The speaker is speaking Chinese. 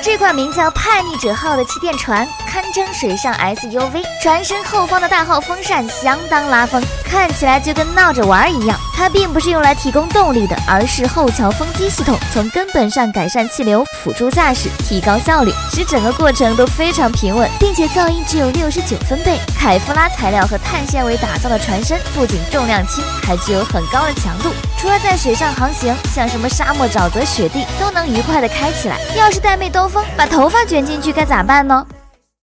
这款名叫“叛逆者号”的气垫船，堪称水上 SUV。船身后方的大号风扇相当拉风，看起来就跟闹着玩一样。它并不是用来提供动力的，而是后桥风机系统，从根本上改善气流，辅助驾驶，提高效率，使整个过程都非常平稳，并且噪音只有六十九分贝。凯夫拉材料和碳纤维打造的船身，不仅重量轻，还具有很高的强度。除了在水上航行，像什么沙漠、沼泽、雪地，都能愉快的开起来。要是带妹兜风，把头发卷进去该咋办呢？